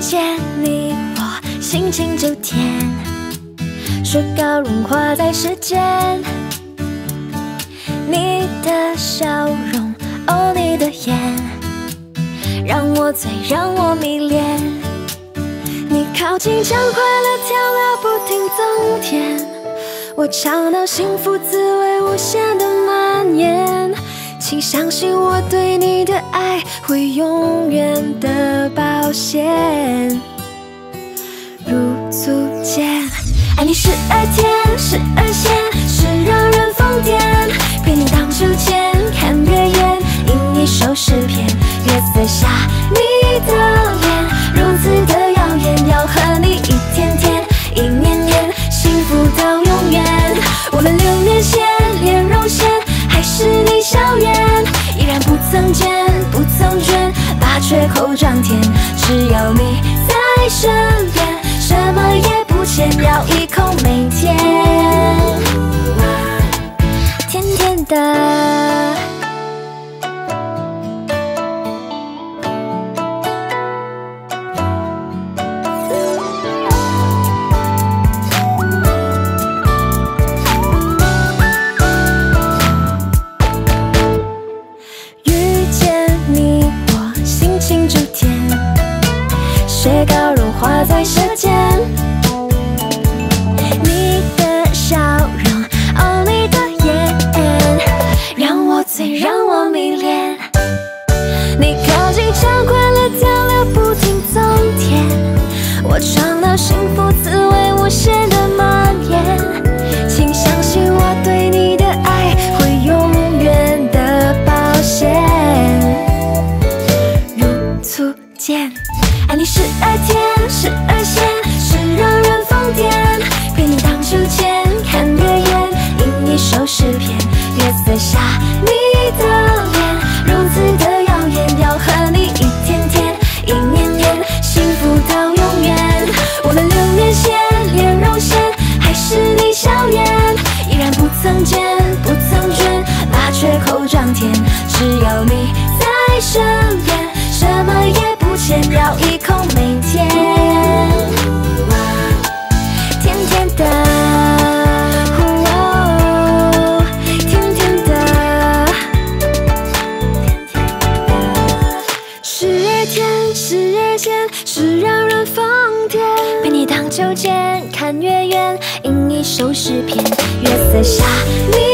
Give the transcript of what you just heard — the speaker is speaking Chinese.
见你我心情就甜，雪糕融化在舌尖，你的笑容，哦，你的眼，让我醉，让我迷恋。你靠近，将快乐调料不停增添，我尝到幸福滋味无限的蔓延。请相信我对你的爱会永远的保鲜，如初见。爱你十二天，十二曾见不曾倦，把缺口装填。只要你在身边，什么也不欠，咬一口每天，甜甜的。我尝到幸福滋味无限的蔓延。请相信我对你的爱会永远的保鲜，如初见。爱你十二天，时而咸，是让人疯癫。陪你荡秋千，看月圆，吟一首诗篇。月色下不曾见，不曾倦，把缺口张填。只要你在身边，什么也不欠，要一。是让人疯癫，陪你荡秋千，看月圆，吟一首诗篇。下。你。